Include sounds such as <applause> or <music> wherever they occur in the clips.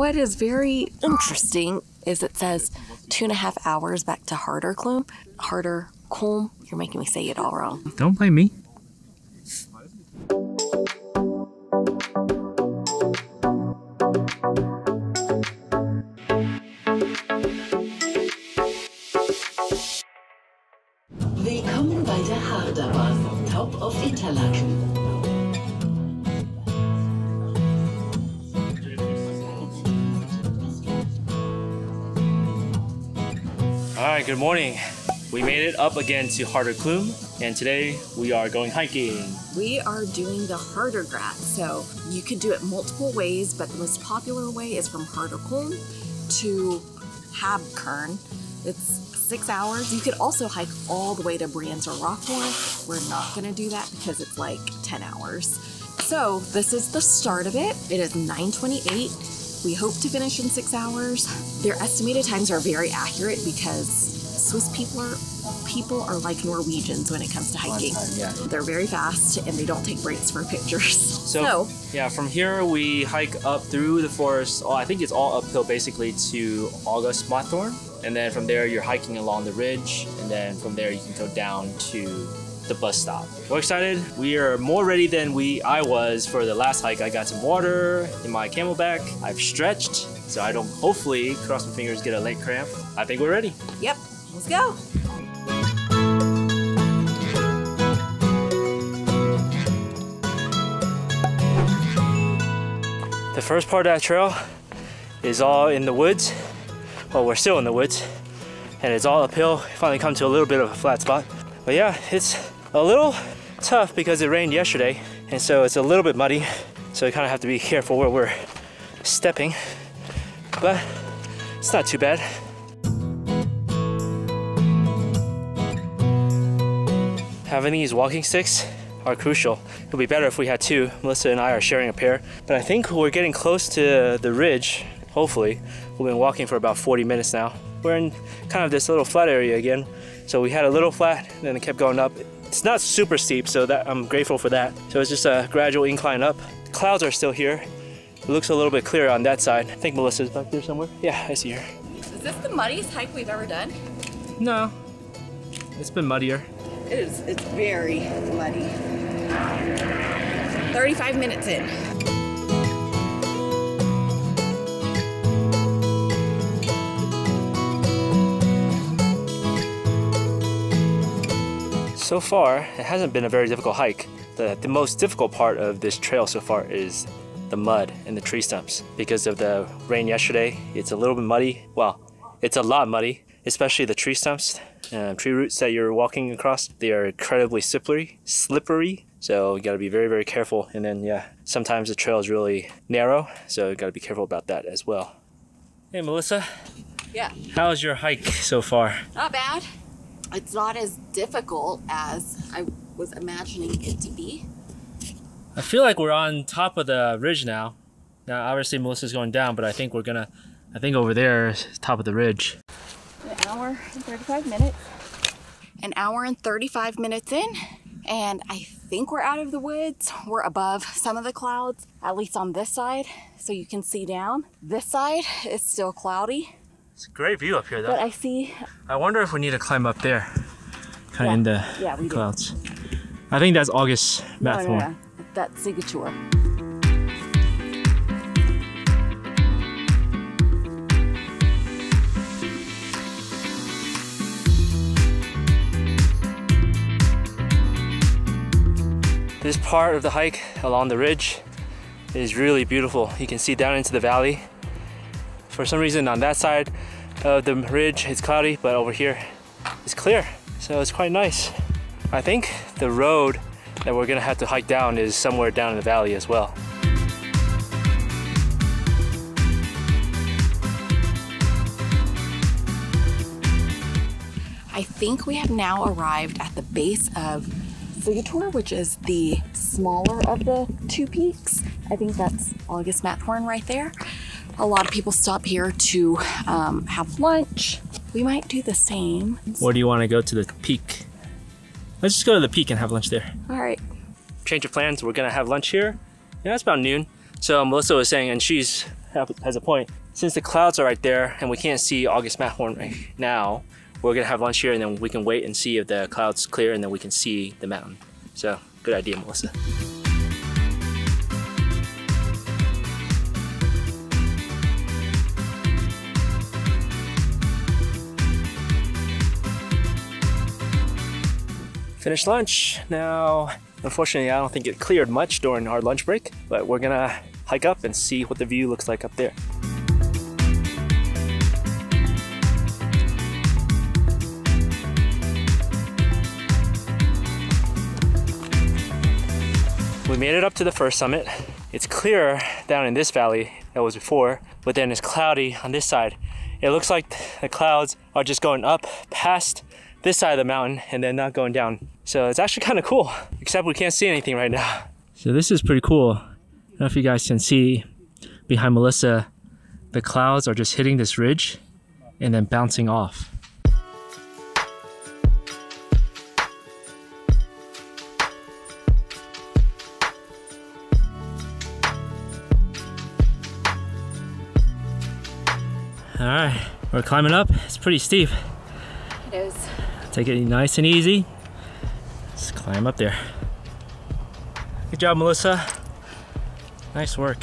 What is very interesting is it says two and a half hours back to Harder Clum. Harder Kulm. You're making me say it all wrong. Don't blame me. All right, good morning. We made it up again to Harder Kulm, and today we are going hiking. We are doing the Harder Grat. So you could do it multiple ways, but the most popular way is from Harder Kulm to Habkern. It's six hours. You could also hike all the way to Brands or Rockmore. We're not to do that because it's like 10 hours. So this is the start of it. It is 928. We hope to finish in six hours. Their estimated times are very accurate because Swiss people are people are like Norwegians when it comes to hiking. yeah. They're very fast and they don't take breaks for pictures. <laughs> So, yeah, from here we hike up through the forest. Oh, I think it's all uphill basically to Augstmatthorn, and then from there you're hiking along the ridge, and then from there you can go down to the bus stop. We're excited. We are more ready than we I was for the last hike. I got some water in my camelback. I've stretched, so I don't hopefully cross my fingers get a leg cramp. I think we're ready. Yep, let's go. The first part of that trail is all in the woods. Well, we're still in the woods, and it's all uphill. Finally come to a little bit of a flat spot. But yeah, it's a little tough because it rained yesterday, and so it's a little bit muddy. So we kind of have to be careful where we're stepping. But it's not too bad. Having these walking sticks are crucial. It would be better if we had two. Melissa and I are sharing a pair. But I think we're getting close to the ridge, hopefully. We've been walking for about 40 minutes now. We're in kind of this little flat area again. So we had a little flat, and then it kept going up. It's not super steep, so that I'm grateful for that. So it's just a gradual incline up. Clouds are still here. It looks a little bit clearer on that side. I think Melissa's back there somewhere. Yeah, I see her. Is this the muddiest hike we've ever done? No, it's been muddier. It is. It's very muddy. 35 minutes in. So far, it hasn't been a very difficult hike. The, the most difficult part of this trail so far is the mud and the tree stumps. Because of the rain yesterday, it's a little bit muddy. Well, it's a lot muddy, especially the tree stumps, uh, tree roots that you're walking across. They are incredibly slippery, slippery. So you gotta be very, very careful. And then, yeah, sometimes the trail is really narrow, so you gotta be careful about that as well. Hey, Melissa, Yeah, how's your hike so far? not bad. It's not as difficult as I was imagining it to be. I feel like we're on top of the ridge now. Now, obviously, Melissa's going down, but I think we're gonna. I think over there is top of the ridge. An hour and 35 minutes. An hour and 35 minutes in, and I think we're out of the woods. We're above some of the clouds, at least on this side, so you can see down. This side is still cloudy, It's a great view up here, though. but though. I see I wonder if we need to climb up there, kind of Yeah. in the Yeah, we do. clouds. I think that's August no, Mathorn. no, no, that's Suggiture. This part of the hike along the ridge is really beautiful. You can see down into the valley. For some reason, on that side of the ridge, it's cloudy, but over here, it's clear. So it's quite nice. I think the road that we're gonna have to hike down is somewhere down in the valley as well. I think we have now arrived at the base of Suggiture, which is the smaller of the two peaks. I think that's Augstmatthorn right there. A lot of people stop here to um, have lunch. We might do the same. Or do you want to go to the peak? Let's just go to the peak and have lunch there. All right. Change of plans. We're gonna have lunch here. Yeah, it's about noon. So Melissa was saying, and she's has a point. Since the clouds are right there and we can't see August Matterhorn right now, we're gonna have lunch here and then we can wait and see if the clouds clear and then we can see the mountain. So good idea, Melissa. Finished lunch. Now, unfortunately, I don't think it cleared much during our lunch break, but we're gonna hike up and see what the view looks like up there. We made it up to the first summit. It's clearer down in this valley that was before, but then it's cloudy on this side. It looks like the clouds are just going up past this side of the mountain and then not going down. So it's actually kind of cool, except we can't see anything right now. So this is pretty cool. I don't know if you guys can see behind Melissa, the clouds are just hitting this ridge and then bouncing off. All right, we're climbing up. It's pretty steep. It is. Take it nice and easy. Just climb up there. Good job, Melissa. Nice work.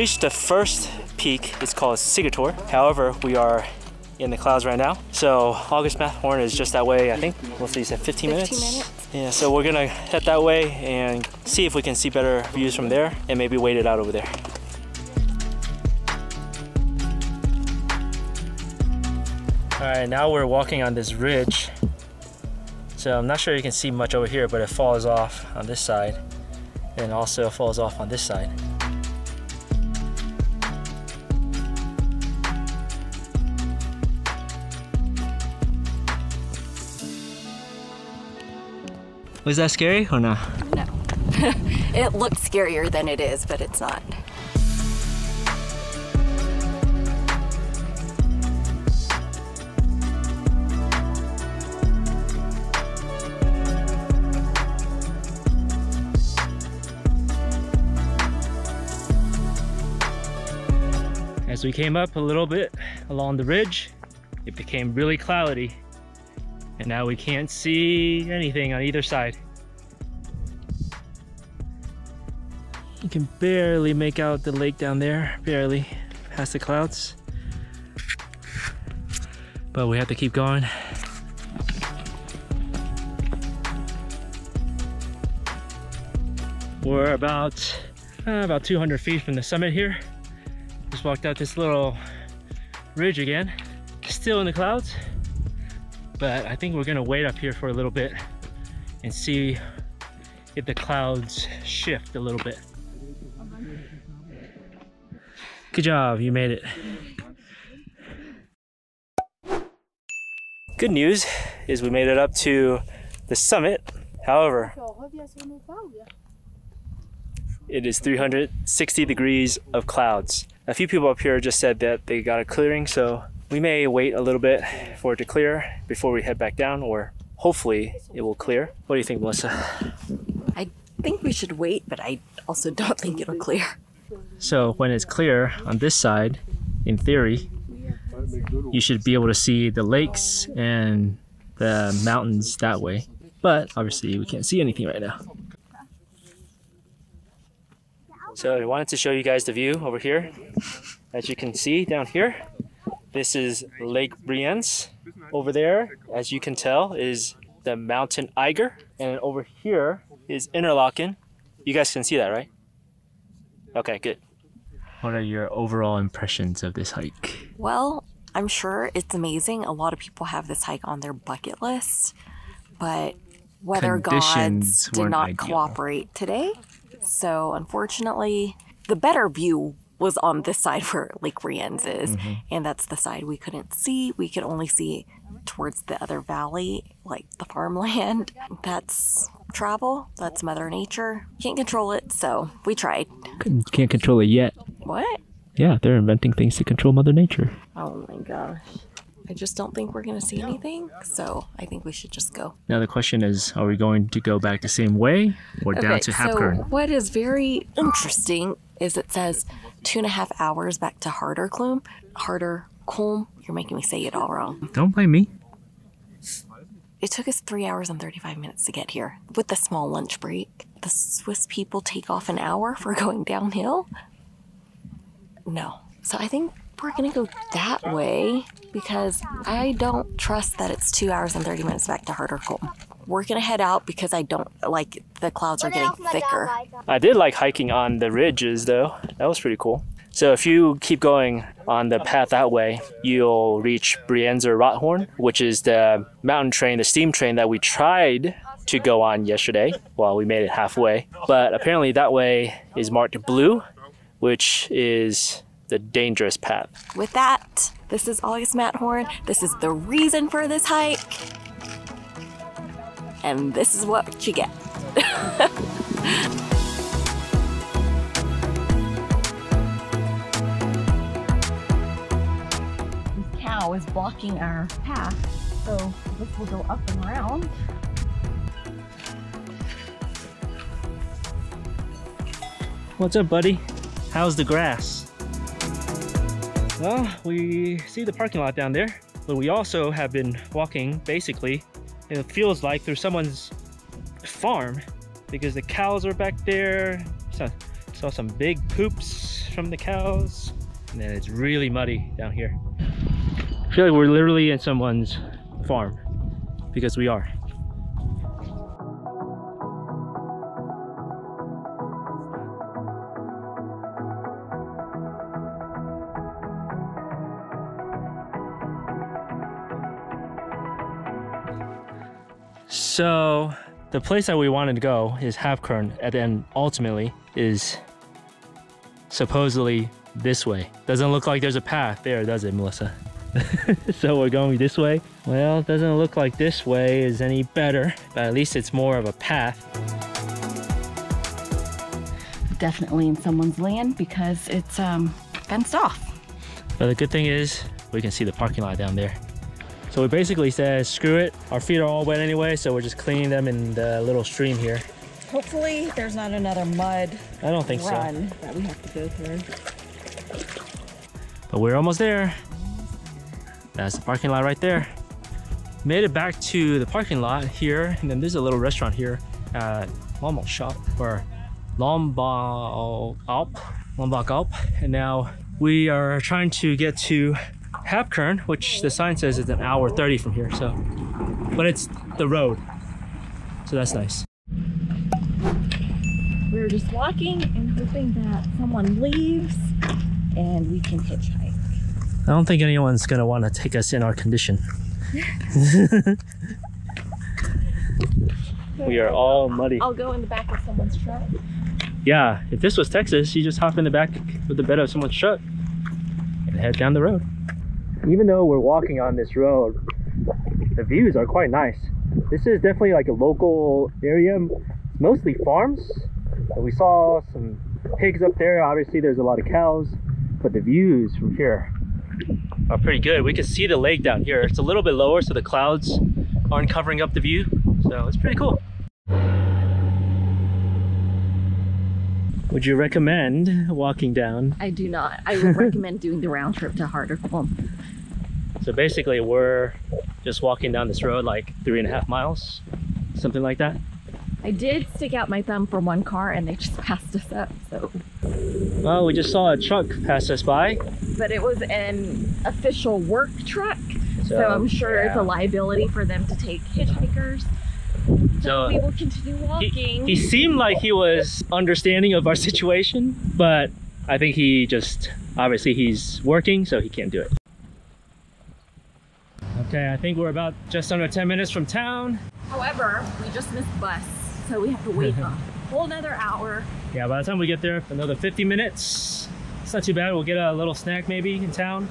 Reached the first peak. It's called Suggiture. However, we are in the clouds right now. So August Matterhorn is just that way. I think what's he said, 15 minutes. 15 minutes. Yeah. So we're gonna head that way and see if we can see better views from there, and maybe wait it out over there. All right, now we're walking on this ridge. So I'm not sure you can see much over here, but it falls off on this side and also falls off on this side. Was that scary or not? No. <laughs> it looks scarier than it is, but it's not. As we came up a little bit along the ridge, it became really cloudy. And now we can't see anything on either side. You can barely make out the lake down there, barely, past the clouds. But we have to keep going. We're about uh, about 200 feet from the summit here. Just walked out this little ridge again. Still in the clouds, but I think we're gonna wait up here for a little bit and see if the clouds shift a little bit. Good job, you made it. Good news is we made it up to the summit. However, it is 360 degrees of clouds. A few people up here just said that they got a clearing, so we may wait a little bit for it to clear before we head back down, or hopefully it will clear. What do you think, Melissa? I think we should wait, but I also don't think it'll clear. So when it's clear on this side, in theory, you should be able to see the lakes and the mountains that way. But obviously we can't see anything right now. So I wanted to show you guys the view over here. As you can see down here, this is Lake Brienz. Over there, as you can tell, is the mountain Eiger. And over here is Interlaken. You guys can see that, right? Okay, good. What are your overall impressions of this hike? Well, I'm sure it's amazing. A lot of people have this hike on their bucket list, but weather Conditions gods did weren't not ideal. cooperate today. So, unfortunately, the better view was on this side where Lake Brienz is, mm-hmm. and that's the side we couldn't see. We could only see towards the other valley, like the farmland. <laughs> That's travel. That's Mother Nature. Can't control it, so we tried. Can't control it yet. What? Yeah, they're inventing things to control Mother Nature. Oh my gosh. I just don't think we're gonna see anything, so I think we should just go. Now the question is, are we going to go back the same way or down to so what is very interesting is it says two and a half hours back to Harder Clum. Harder Kulm. You're making me say it all wrong. Don't blame me. It took us three hours and 35 minutes to get here with the small lunch break. The Swiss people take off an hour for <laughs> going downhill? No. So I think we're gonna go that way because I don't trust that it's two hours and 30 minutes back to Harder. We're gonna head out because I don't like the clouds are getting thicker. I did like hiking on the ridges though. That was pretty cool. So if you keep going on the path that way, you'll reach Brienzer Rothorn, which is the mountain train, the steam train that we tried to go on yesterday. Well, we made it halfway, but apparently that way is marked blue, which is the dangerous path. With that, this is Augstmatthorn. This is the reason for this hike. And this is what you get. <laughs> this cow is blocking our path, so this will go up and around. What's up, buddy? How's the grass? Well, we see the parking lot down there, but we also have been walking basically, it feels like through someone's farm because the cows are back there. Saw, saw some big poops from the cows, and then it's really muddy down here. I feel like we're literally in someone's farm because we are. So the place that we wanted to go is Habkern, and then ultimately is supposedly this way. Doesn't look like there's a path there, does it, Melissa? <laughs> so we're going this way. Well, it doesn't look like this way is any better, but at least it's more of a path. Definitely in someone's land because it's um, fenced off. But the good thing is we can see the parking lot down there. So we basically said, screw it. Our feet are all wet anyway, so we're just cleaning them in the little stream here. Hopefully, there's not another mud I don't think so. run that we have to go through. But we're almost there. That's the parking lot right there. Made it back to the parking lot here, and then there's a little restaurant here at Lombok Shop or Lombok Alp, Lombachalp. And now we are trying to get to Habkern, which the sign says is an hour 30 from here. So, but it's the road, so that's nice. We're just walking and hoping that someone leaves and we can hitchhike. I don't think anyone's gonna want to take us in our condition. <laughs> we are all muddy. I'll go in the back of someone's truck. Yeah, if this was Texas, you just hop in the back with the bed of someone's truck and head down the road. Even though we're walking on this road, the views are quite nice. This is definitely like a local area, mostly farms. We saw some pigs up there. Obviously, there's a lot of cows, but the views from here are pretty good. We can see the lake down here. It's a little bit lower, so the clouds aren't covering up the view. So it's pretty cool. Would you recommend walking down? I do not. I would recommend doing the round trip to Harder Kulm. So basically, we're just walking down this road like three and a half miles, something like that. I did stick out my thumb for one car and they just <laughs> passed us up. So, Well, we just saw a truck pass us by. but it was an official work truck, so, I'm sure it's a liability for them to take hitchhikers. So we will continue he, walking. he seemed like he was understanding of our situation, but I think he just obviously he's working, so he can't do it. Okay, I think we're about just under 10 minutes from town. However, we just missed the bus, so we have to wait a <laughs> whole another hour. Yeah, by the time we get there, another 50 minutes. It's not too bad. We'll get a little snack maybe in town.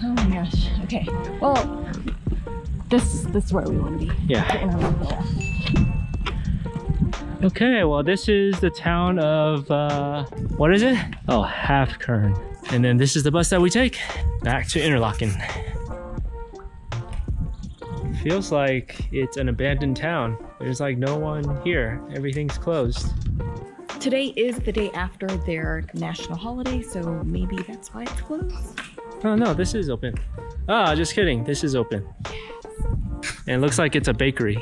Oh my gosh. Okay. Well, this this is where we want to be. Yeah. Okay, well, this is the town of, uh, what is it? Oh, Habkern. And then this is the bus that we take back to Interlaken. Feels like it's an abandoned town. There's like no one here. Everything's closed. Today is the day after their national holiday, so maybe that's why it's closed. Oh no, this is open. Ah, just kidding. This is open. And it looks like it's a bakery.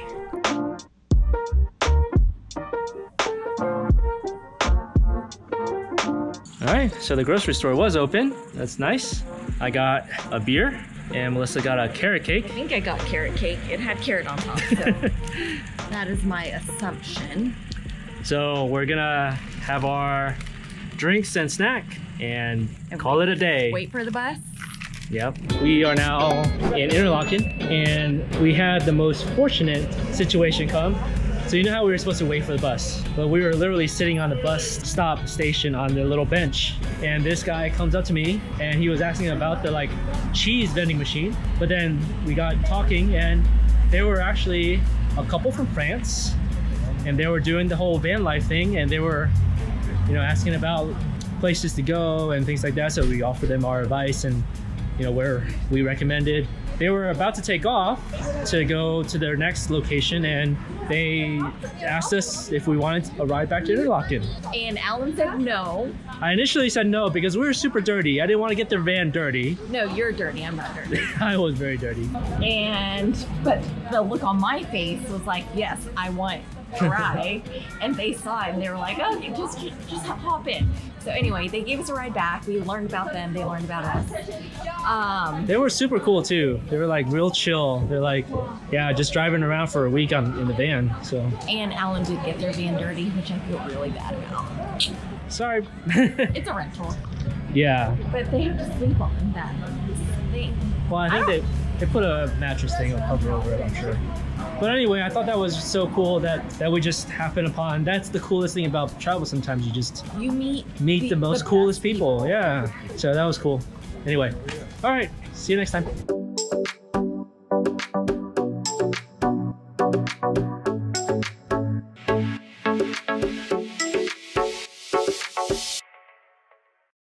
Right, so the grocery store was open. That's nice. I got a beer and Melissa got a carrot cake. I think I got carrot cake. It had carrot on top, so <laughs> that is my assumption. So we're gonna have our drinks and snack and call it a day. Wait for the bus. Yep. We are now in Interlaken and we had the most fortunate situation come. So you know how we were supposed to wait for the bus, but we were literally sitting on the bus stop station on the little bench. And this guy comes up to me and he was asking about the like cheese vending machine. But then we got talking and they were actually a couple from France and they were doing the whole van life thing and they were you know asking about places to go and things like that so we offered them our advice and you know where we recommended they were about to take off to go to their next location and they asked us if we wanted a ride back to Interlaken. And Alan said no. I initially said no because we were super dirty. I didn't want to get their van dirty. No, you're dirty. I'm not dirty. <laughs> I was very dirty. And but the look on my face was like, yes, I want a ride. <laughs> and they saw it and they were like, oh, just just hop in. So anyway, they gave us a ride back. We learned about them. They learned about us. Um, They were super cool too. They were like real chill. They're like, yeah, just driving around for a week on in the van. So and Alan did get their van dirty, which I feel really bad about. sorry. <laughs> It's a rental, yeah. but they have to sleep on that thing. Well, I think they, they put a mattress thing or cover over it, I'm sure. But anyway, I thought that was so cool that that we just happen upon. That's the coolest thing about travel. Sometimes you just You meet meet the, most coolest best people. Yeah. So that was cool. Anyway, all right. See you next time.